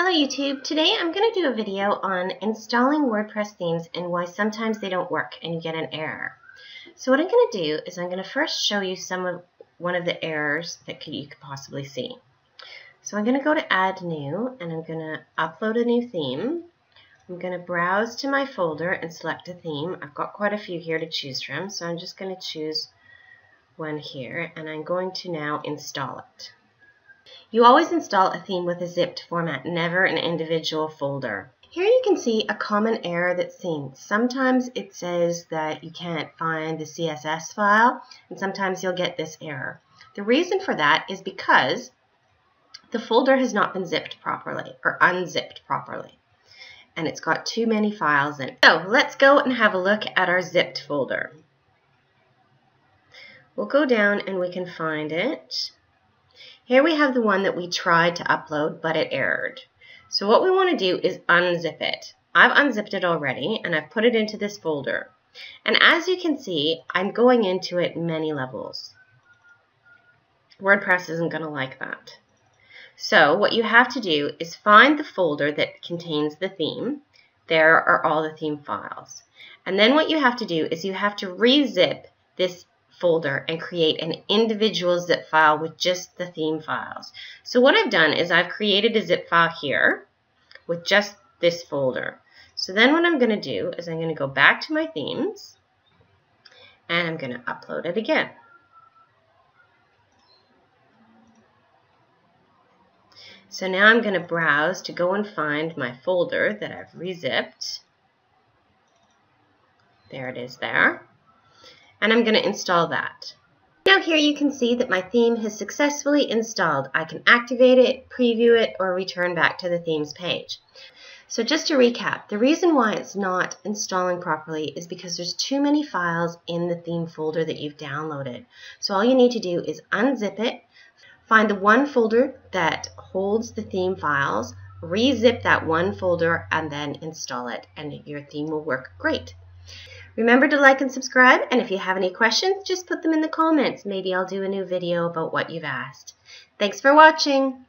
Hello YouTube! Today I'm going to do a video on installing WordPress themes and why sometimes they don't work and you get an error. So what I'm going to do is I'm going to first show you some of one of the errors that could, you could possibly see. So I'm going to go to add new and I'm going to upload a new theme. I'm going to browse to my folder and select a theme. I've got quite a few here to choose from so I'm just going to choose one here and I'm going to now install it. You always install a theme with a zipped format, never an individual folder. Here you can see a common error that's seen. Sometimes it says that you can't find the CSS file, and sometimes you'll get this error. The reason for that is because the folder has not been zipped properly or unzipped properly and it's got too many files in it. So let's go and have a look at our zipped folder. We'll go down and we can find it. Here we have the one that we tried to upload, but it errored. So what we want to do is unzip it. I've unzipped it already, and I've put it into this folder. And as you can see, I'm going into it many levels. WordPress isn't going to like that. So what you have to do is find the folder that contains the theme. There are all the theme files. And then what you have to do is you have to rezip this folder and create an individual zip file with just the theme files. So what I've done is I've created a zip file here with just this folder. So then what I'm going to do is I'm going to go back to my themes and I'm going to upload it again. So now I'm going to browse to go and find my folder that I've rezipped. There it is there and I'm going to install that. Now here you can see that my theme has successfully installed. I can activate it, preview it, or return back to the themes page. So just to recap, the reason why it's not installing properly is because there's too many files in the theme folder that you've downloaded. So all you need to do is unzip it, find the one folder that holds the theme files, rezip that one folder, and then install it, and your theme will work great. Remember to like and subscribe, and if you have any questions, just put them in the comments. Maybe I'll do a new video about what you've asked. Thanks for watching.